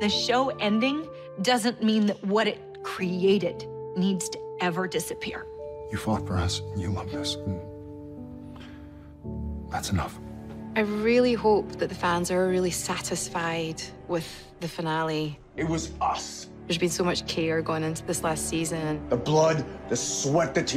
The show ending doesn't mean that what it created needs to ever disappear. You fought for us. You loved us. Hmm. That's enough. I really hope that the fans are really satisfied with the finale. It was us. There's been so much care going into this last season. The blood, the sweat, the tears.